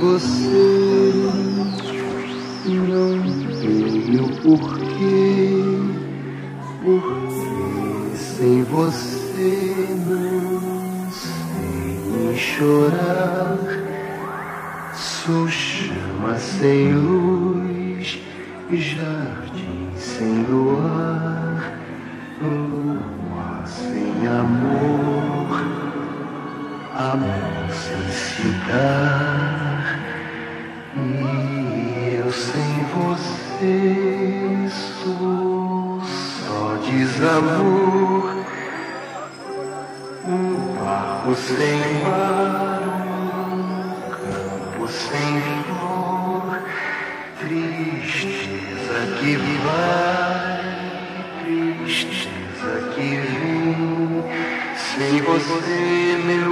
você não tenho porquê, porque sem você não sei chorar. Sou chama sem luz, jardim sem luar, lua sem amor, amor sem se sou só desamor, um barco sem mar, um campo sem flor, tristeza que vai, tristeza que vem, sem você meu